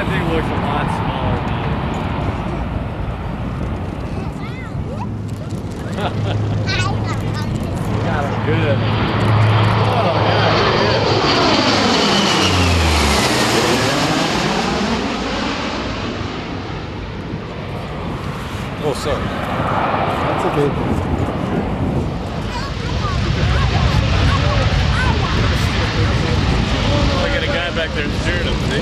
That thing looks a lot smaller now. Got him good. Oh, yeah, he is. Oh, sorry. That's okay. I got a guy back there steering him, see?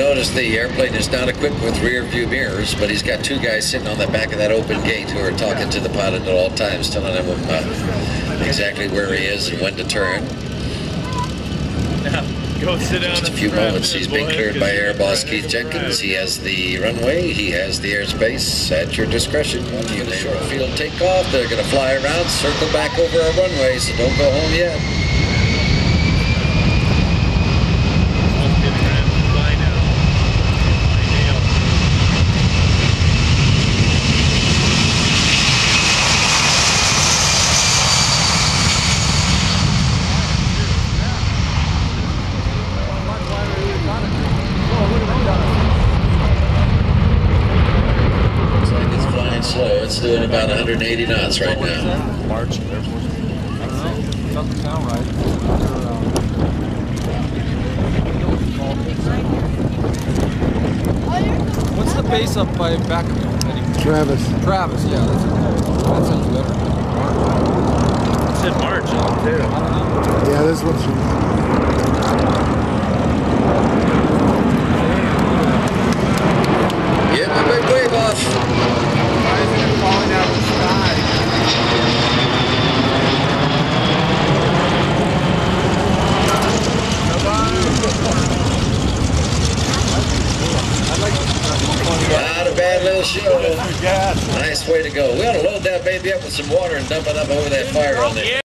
Notice the airplane is not equipped with rear view mirrors, but he's got two guys sitting on the back of that open gate who are talking to the pilot at all times, telling him uh, exactly where he is and when to turn. Go sit down Just a few moments, he's been cleared by Air Boss Keith Jenkins. He has the runway, he has the airspace at your discretion. You can short field takeoff. They're going to fly around, circle back over our runway, so don't go home yet. Almost getting ready to fly now. Ideal. Looks like it's flying slow. It's doing about 180 knots right now. March Air Force. Doesn't sound right. What's the base up by back Travis. Travis, yeah, that's that sounds better. Show. Nice way to go. We ought to load that baby up with some water and dump it up over that fire on there.